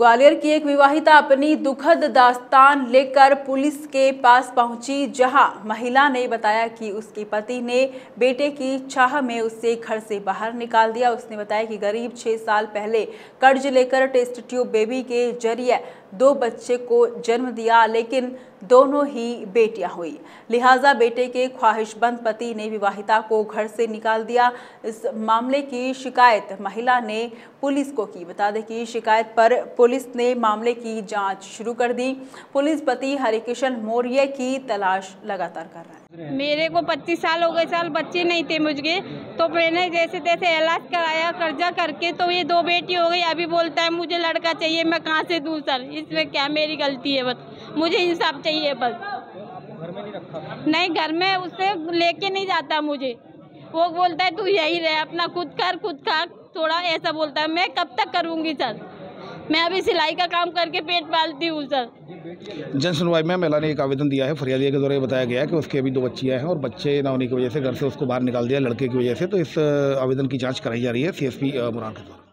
ग्वालियर की एक विवाहिता अपनी दुखद दास्तान लेकर पुलिस के पास पहुँची, जहाँ महिला ने बताया कि उसके पति ने बेटे की चाह में उसे घर से बाहर निकाल दिया। उसने बताया कि गरीब छह साल पहले कर्ज लेकर टेस्ट ट्यूब बेबी के ज़रिए दो बच्चे को जन्म दिया, लेकिन दोनों ही बेटियाँ हुई। लिहाजा बेटे के ख्वाहिशबंद पति ने विवाहिता को घर से निकाल दिया। इस मामले की शिकायत महिला ने पुलिस को की। बता दें कि शिकायत पर पुलिस ने मामले की जाँच शुरू कर दी। पुलिस पति हरिकिशन मौर्य की तलाश लगातार कर रहा है। मेरे को 25 साल हो गए, साल बच्चे नहीं थे मुझे तो मैंने जैसे तैसे इलाज कराया, कर्जा करके तो ये दो बेटी हो गई। अभी बोलता है, मुझे लड़का चाहिए, मैं कहाँ से दूँ सर? इसमें क्या मेरी गलती है बस? मुझे इंसाफ चाहिए बस। घर में नहीं, घर में उससे लेके नहीं जाता मुझे। वो बोलता है, तू यही रहे, अपना खुद कर, खुद खा, थोड़ा ऐसा बोलता है। मैं कब तक करूँगी सर? मैं अभी सिलाई का काम करके पेट पालती हूँ, सर। जन सुनवाई में महिला ने एक आवेदन दिया है फरियादिया के द्वारा बताया गया है कि उसके अभी दो बच्चियाँ हैं और बच्चे ना होने की वजह से घर से उसको बाहर निकाल दिया लड़के की वजह से तो इस आवेदन की जाँच कराई जा रही है सी एस पी मुरान के द्वारा।